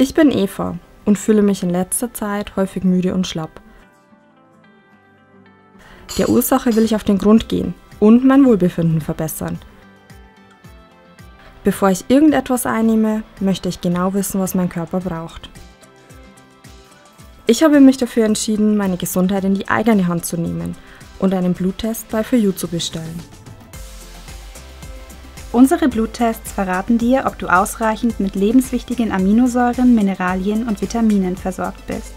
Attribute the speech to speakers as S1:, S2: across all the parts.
S1: Ich bin Eva und fühle mich in letzter Zeit häufig müde und schlapp. Der Ursache will ich auf den Grund gehen und mein Wohlbefinden verbessern. Bevor ich irgendetwas einnehme, möchte ich genau wissen, was mein Körper braucht. Ich habe mich dafür entschieden, meine Gesundheit in die eigene Hand zu nehmen und einen Bluttest bei For You zu bestellen.
S2: Unsere Bluttests verraten dir, ob du ausreichend mit lebenswichtigen Aminosäuren, Mineralien und Vitaminen versorgt bist.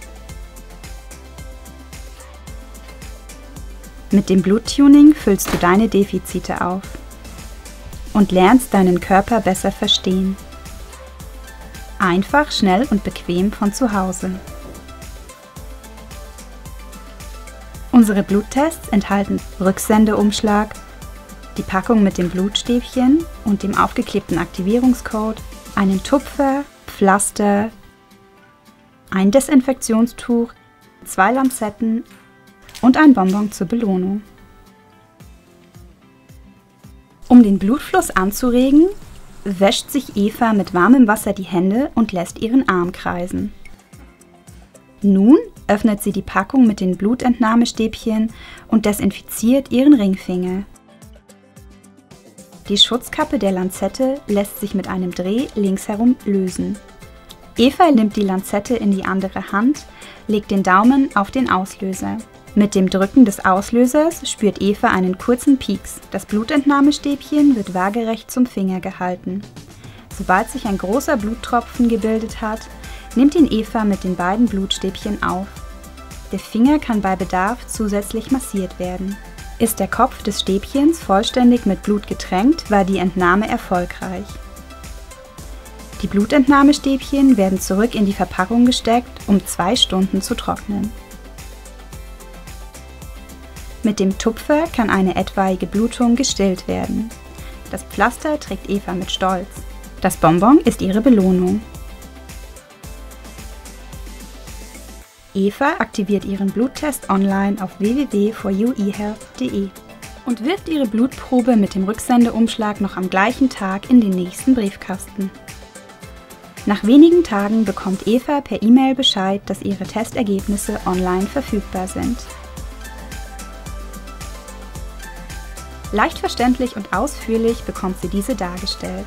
S2: Mit dem Bluttuning füllst du deine Defizite auf und lernst deinen Körper besser verstehen. Einfach, schnell und bequem von zu Hause. Unsere Bluttests enthalten Rücksendeumschlag, die Packung mit dem Blutstäbchen und dem aufgeklebten Aktivierungscode, einen Tupfer, Pflaster, ein Desinfektionstuch, zwei Lanzetten und ein Bonbon zur Belohnung. Um den Blutfluss anzuregen, wäscht sich Eva mit warmem Wasser die Hände und lässt ihren Arm kreisen. Nun öffnet sie die Packung mit den Blutentnahmestäbchen und desinfiziert ihren Ringfinger. Die Schutzkappe der Lanzette lässt sich mit einem Dreh linksherum lösen. Eva nimmt die Lanzette in die andere Hand, legt den Daumen auf den Auslöser. Mit dem Drücken des Auslösers spürt Eva einen kurzen Pieks. Das Blutentnahmestäbchen wird waagerecht zum Finger gehalten. Sobald sich ein großer Bluttropfen gebildet hat, nimmt ihn Eva mit den beiden Blutstäbchen auf. Der Finger kann bei Bedarf zusätzlich massiert werden. Ist der Kopf des Stäbchens vollständig mit Blut getränkt, war die Entnahme erfolgreich. Die Blutentnahmestäbchen werden zurück in die Verpackung gesteckt, um zwei Stunden zu trocknen. Mit dem Tupfer kann eine etwaige Blutung gestillt werden. Das Pflaster trägt Eva mit Stolz. Das Bonbon ist ihre Belohnung. Eva aktiviert ihren Bluttest online auf www.foryouehealth.de und wirft ihre Blutprobe mit dem Rücksendeumschlag noch am gleichen Tag in den nächsten Briefkasten. Nach wenigen Tagen bekommt Eva per E-Mail Bescheid, dass ihre Testergebnisse online verfügbar sind. Leicht verständlich und ausführlich bekommt sie diese dargestellt.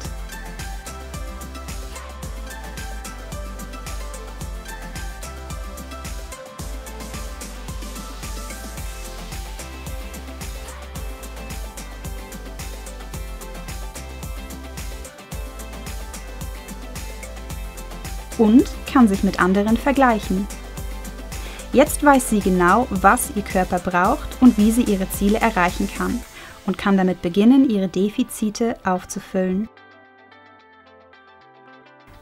S2: Und kann sich mit anderen vergleichen. Jetzt weiß sie genau, was ihr Körper braucht und wie sie ihre Ziele erreichen kann und kann damit beginnen, ihre Defizite aufzufüllen.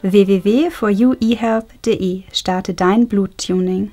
S2: www.foryouehealth.de starte dein Bluttuning.